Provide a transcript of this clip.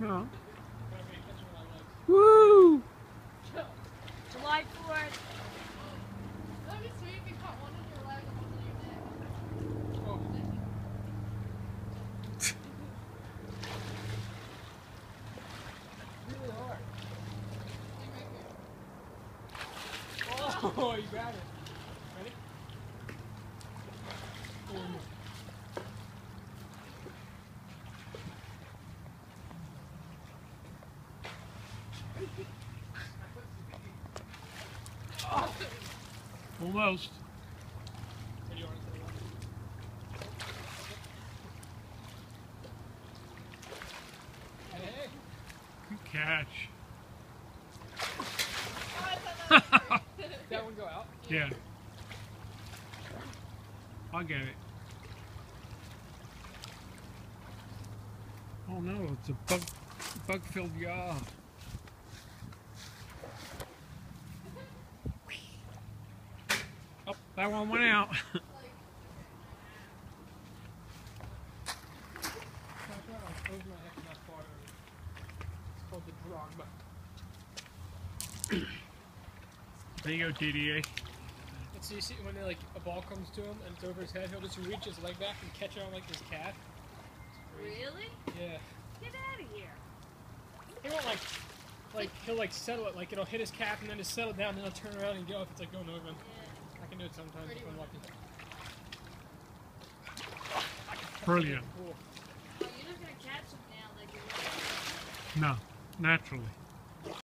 Oh. Woo! July 4th. Let me see if you caught one in your leg and one in your neck. Really hard. You make it. Oh, you got it. Ready? Almost. What do you want to say? Hey, hey. Good catch. That one go out? Yeah. I'll get it. Oh no, it's a bug bug filled yaw. That one went out. That's right, I'll close my heck enough water. It's called the Drogba. there you go, TDA. And so you see when like a ball comes to him and it's over his head, he'll just reach his leg back and catch it on like his calf. Really? Yeah. Get out of here. He won't like, like he'll like settle it, like it'll hit his calf and then just settle down, and then he'll turn around and go if it's like going over him. Yeah. I can do it sometimes if I'm lucky. Brilliant. Cool. Oh, you're not gonna catch him now like you were. No, naturally.